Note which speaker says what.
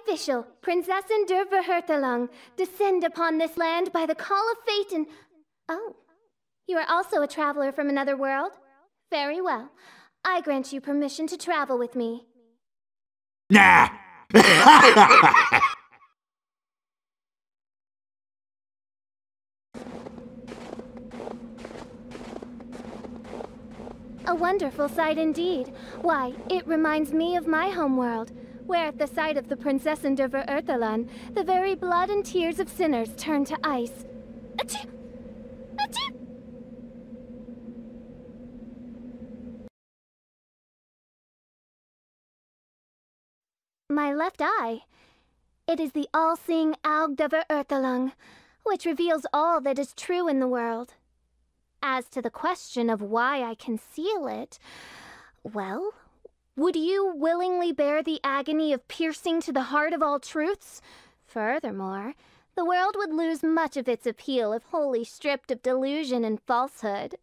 Speaker 1: official, Prinzessin der Verurteilung, descend upon this land by the call of fate and... Oh, you are also a traveler from another world? Very well. I grant you permission to travel with me.
Speaker 2: Nah!
Speaker 1: A wonderful sight indeed. Why, it reminds me of my homeworld, where at the sight of the Prinzessin der Verurteilung, the very blood and tears of sinners turn to ice. Achoo! Achoo! My left eye. It is the all-seeing Aug der Verurteilung, which reveals all that is true in the world. As to the question of why I conceal it, well, would you willingly bear the agony of piercing to the heart of all truths? Furthermore, the world would lose much of its appeal if wholly stripped of delusion and falsehood.